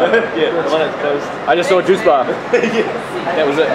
yeah, the one that's closed. I just saw a juice bar. yeah. That was it.